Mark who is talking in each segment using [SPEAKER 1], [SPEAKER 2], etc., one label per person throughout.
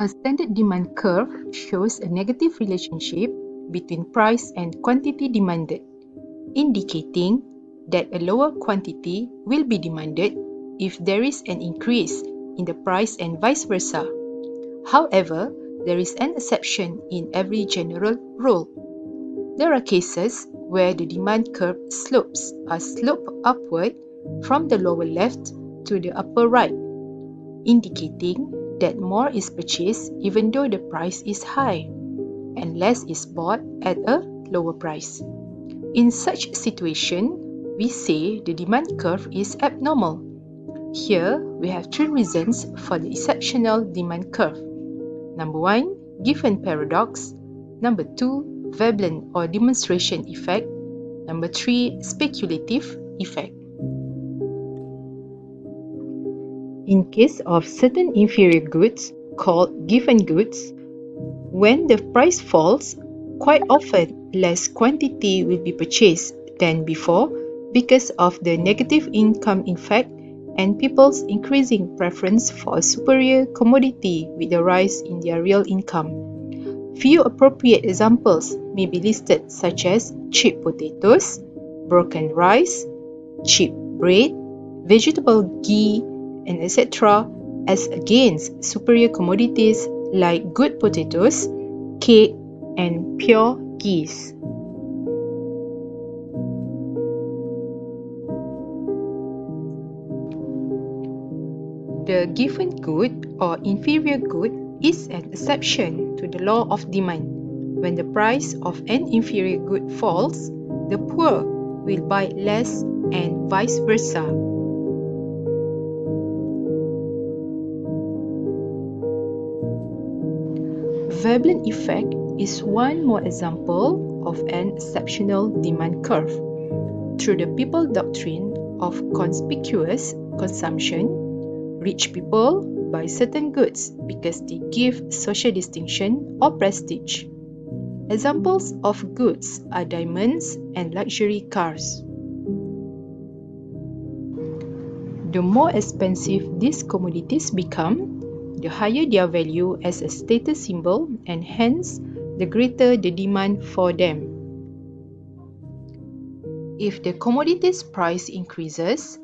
[SPEAKER 1] A standard demand curve shows a negative relationship between price and quantity demanded, indicating that a lower quantity will be demanded if there is an increase in the price and vice versa. However, there is an exception in every general rule. There are cases where the demand curve slopes are sloped upward from the lower left to the upper right, indicating that more is purchased even though the price is high, and less is bought at a lower price. In such situation, we say the demand curve is abnormal. Here, we have three reasons for the exceptional demand curve. Number one, Giffen paradox. Number two, Veblen or demonstration effect. Number three, speculative effect. In case of certain inferior goods called Giffen goods, when the price falls, quite often less quantity will be purchased than before because of the negative income effect and people's increasing preference for a superior commodity with the rise in their real income. Few appropriate examples may be listed such as cheap potatoes, broken rice, cheap bread, vegetable ghee, and etc. as against superior commodities like good potatoes, cake, and pure ghee. The Giffen good or inferior good is an exception to the law of demand. When the price of an inferior good falls, the poor will buy less and vice versa. Veblen effect is one more example of an exceptional demand curve. Through the people doctrine of conspicuous consumption, rich people buy certain goods because they give social distinction or prestige. Examples of goods are diamonds and luxury cars. The more expensive these commodities become, the higher their value as a status symbol and hence the greater the demand for them. If the commodity's price increases,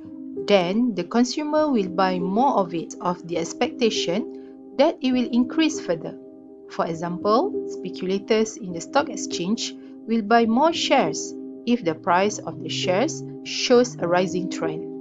[SPEAKER 1] then the consumer will buy more of it of the expectation that it will increase further. For example, speculators in the stock exchange will buy more shares if the price of the shares shows a rising trend.